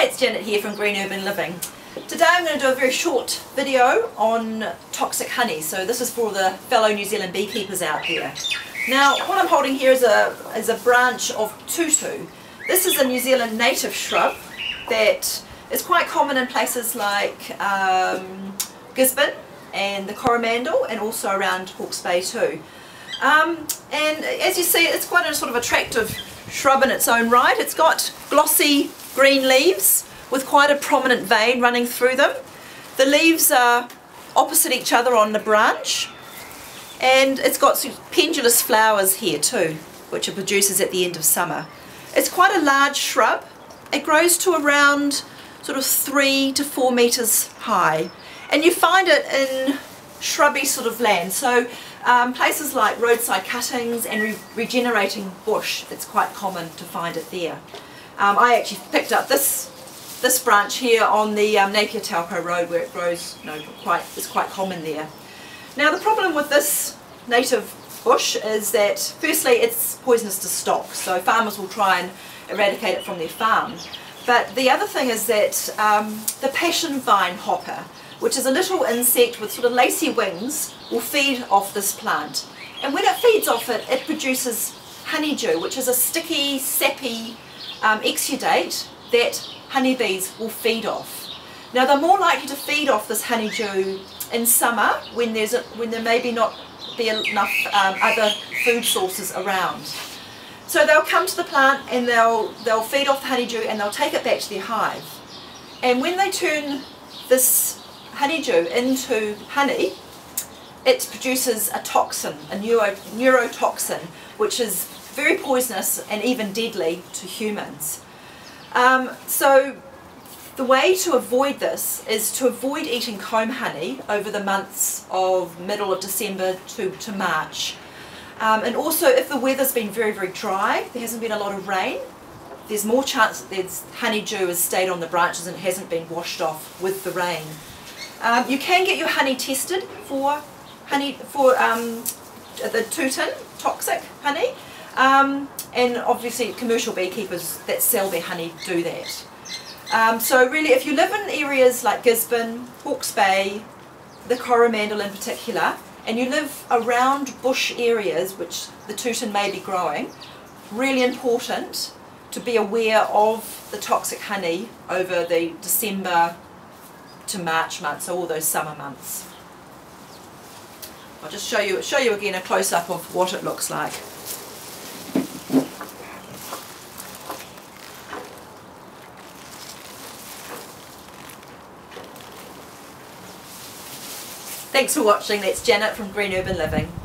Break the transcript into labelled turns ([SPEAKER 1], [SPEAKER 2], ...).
[SPEAKER 1] Hi, it's Janet here from Green Urban Living. Today I'm going to do a very short video on toxic honey. So this is for the fellow New Zealand beekeepers out there. Now what I'm holding here is a, is a branch of tutu. This is a New Zealand native shrub that is quite common in places like um, Gisborne and the Coromandel and also around Hawke's Bay too. Um, and as you see it's quite a sort of attractive shrub in its own right. It's got glossy green leaves with quite a prominent vein running through them. The leaves are opposite each other on the branch and it's got pendulous flowers here too which it produces at the end of summer. It's quite a large shrub. It grows to around sort of three to four meters high and you find it in shrubby sort of land. So um, places like roadside cuttings and re regenerating bush it's quite common to find it there. Um, I actually picked up this this branch here on the um, Napier Taupo Road where it grows you know, quite it's quite common there. Now the problem with this native bush is that firstly it's poisonous to stock so farmers will try and eradicate it from their farm. But the other thing is that um, the passion vine hopper which is a little insect with sort of lacy wings, will feed off this plant. And when it feeds off it, it produces honeydew, which is a sticky, sappy um, exudate that honeybees will feed off. Now they're more likely to feed off this honeydew in summer when there's a, when there maybe not be enough um, other food sources around. So they'll come to the plant and they'll they'll feed off the honeydew and they'll take it back to their hive. And when they turn this honeydew into honey, it produces a toxin, a neuro, neurotoxin, which is very poisonous and even deadly to humans. Um, so the way to avoid this is to avoid eating comb honey over the months of middle of December to, to March. Um, and also if the weather's been very, very dry, there hasn't been a lot of rain, there's more chance that there's honeydew has stayed on the branches and hasn't been washed off with the rain. Um, you can get your honey tested for honey for um, the tutin, toxic honey, um, and obviously commercial beekeepers that sell their honey do that. Um, so really if you live in areas like Gisborne, Hawke's Bay, the Coromandel in particular, and you live around bush areas which the tutin may be growing, really important to be aware of the toxic honey over the December to March months, so all those summer months. I'll just show you show you again a close-up of what it looks like. Thanks for watching, that's Janet from Green Urban Living.